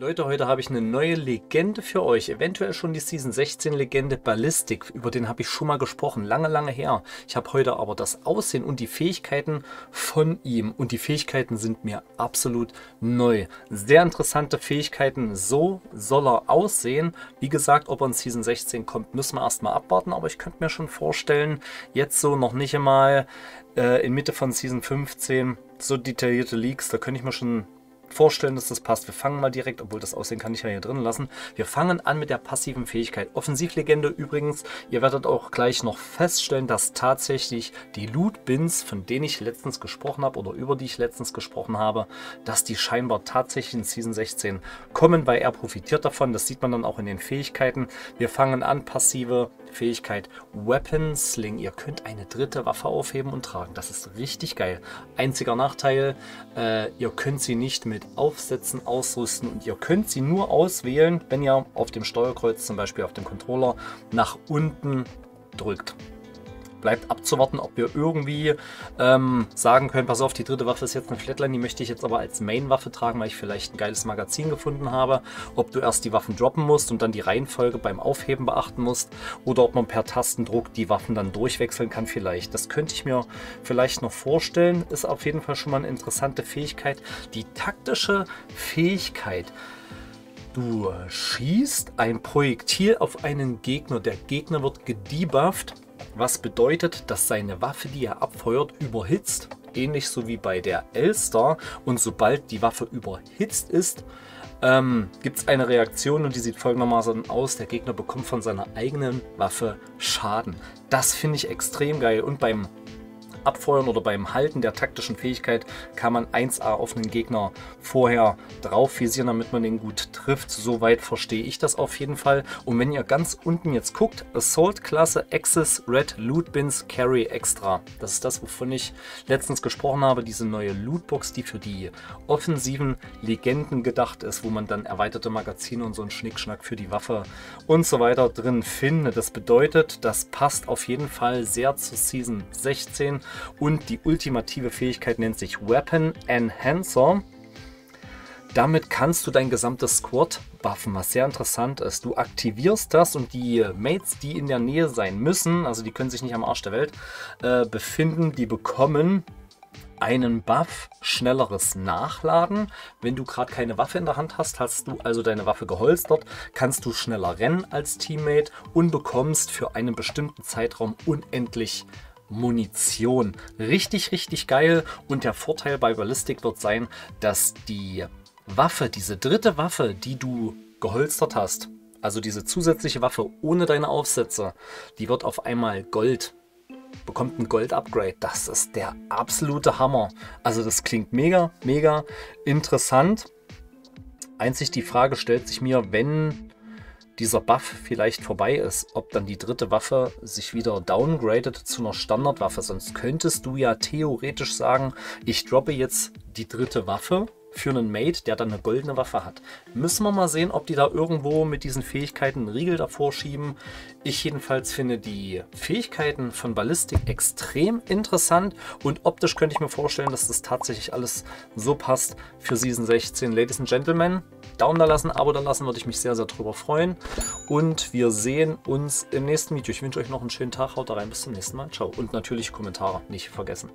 Leute, heute habe ich eine neue Legende für euch. Eventuell schon die Season 16 Legende Ballistic. Über den habe ich schon mal gesprochen. Lange, lange her. Ich habe heute aber das Aussehen und die Fähigkeiten von ihm. Und die Fähigkeiten sind mir absolut neu. Sehr interessante Fähigkeiten. So soll er aussehen. Wie gesagt, ob er in Season 16 kommt, müssen wir erstmal abwarten. Aber ich könnte mir schon vorstellen, jetzt so noch nicht einmal äh, in Mitte von Season 15 so detaillierte Leaks. Da könnte ich mir schon vorstellen, dass das passt. Wir fangen mal direkt, obwohl das Aussehen kann ich ja hier drin lassen. Wir fangen an mit der passiven Fähigkeit. Offensivlegende übrigens. Ihr werdet auch gleich noch feststellen, dass tatsächlich die Loot-Bins, von denen ich letztens gesprochen habe oder über die ich letztens gesprochen habe, dass die scheinbar tatsächlich in Season 16 kommen, weil er profitiert davon. Das sieht man dann auch in den Fähigkeiten. Wir fangen an, passive Fähigkeit Weapon Sling. Ihr könnt eine dritte Waffe aufheben und tragen. Das ist richtig geil. Einziger Nachteil, äh, ihr könnt sie nicht mit Aufsätzen ausrüsten. Und ihr könnt sie nur auswählen, wenn ihr auf dem Steuerkreuz, zum Beispiel auf dem Controller, nach unten drückt bleibt abzuwarten, ob wir irgendwie ähm, sagen können, pass auf, die dritte Waffe ist jetzt eine Flatline, die möchte ich jetzt aber als Main-Waffe tragen, weil ich vielleicht ein geiles Magazin gefunden habe. Ob du erst die Waffen droppen musst und dann die Reihenfolge beim Aufheben beachten musst oder ob man per Tastendruck die Waffen dann durchwechseln kann vielleicht. Das könnte ich mir vielleicht noch vorstellen. Ist auf jeden Fall schon mal eine interessante Fähigkeit. Die taktische Fähigkeit. Du schießt ein Projektil auf einen Gegner. Der Gegner wird gedebufft was bedeutet, dass seine Waffe, die er abfeuert, überhitzt, ähnlich so wie bei der Elster. Und sobald die Waffe überhitzt ist, ähm, gibt es eine Reaktion und die sieht folgendermaßen aus. Der Gegner bekommt von seiner eigenen Waffe Schaden. Das finde ich extrem geil. Und beim Abfeuern oder beim Halten der taktischen Fähigkeit kann man 1A auf einen Gegner vorher drauf visieren, damit man den gut trifft. Soweit verstehe ich das auf jeden Fall. Und wenn ihr ganz unten jetzt guckt, Assault-Klasse Access Red Loot Bins Carry Extra. Das ist das, wovon ich letztens gesprochen habe. Diese neue Lootbox, die für die offensiven Legenden gedacht ist, wo man dann erweiterte Magazine und so einen Schnickschnack für die Waffe und so weiter drin findet. Das bedeutet, das passt auf jeden Fall sehr zu Season 16 und die ultimative Fähigkeit nennt sich Weapon Enhancer. Damit kannst du dein gesamtes Squad buffen, was sehr interessant ist. Du aktivierst das und die Mates, die in der Nähe sein müssen, also die können sich nicht am Arsch der Welt äh, befinden, die bekommen einen Buff, schnelleres Nachladen. Wenn du gerade keine Waffe in der Hand hast, hast du also deine Waffe geholstert, kannst du schneller rennen als Teammate und bekommst für einen bestimmten Zeitraum unendlich Munition. Richtig, richtig geil. Und der Vorteil bei Ballistic wird sein, dass die Waffe, diese dritte Waffe, die du geholstert hast, also diese zusätzliche Waffe ohne deine Aufsätze, die wird auf einmal Gold bekommt ein Gold-Upgrade. Das ist der absolute Hammer. Also das klingt mega, mega interessant. Einzig die Frage stellt sich mir, wenn dieser Buff vielleicht vorbei ist, ob dann die dritte Waffe sich wieder downgradet zu einer Standardwaffe. Sonst könntest du ja theoretisch sagen, ich droppe jetzt die dritte Waffe für einen Mate, der dann eine goldene Waffe hat. Müssen wir mal sehen, ob die da irgendwo mit diesen Fähigkeiten einen Riegel davor schieben. Ich jedenfalls finde die Fähigkeiten von Ballistik extrem interessant und optisch könnte ich mir vorstellen, dass das tatsächlich alles so passt für Season 16. Ladies and Gentlemen, Daumen da lassen, Abo da lassen, würde ich mich sehr, sehr drüber freuen. Und wir sehen uns im nächsten Video. Ich wünsche euch noch einen schönen Tag, haut da rein, bis zum nächsten Mal. Ciao. Und natürlich Kommentare nicht vergessen.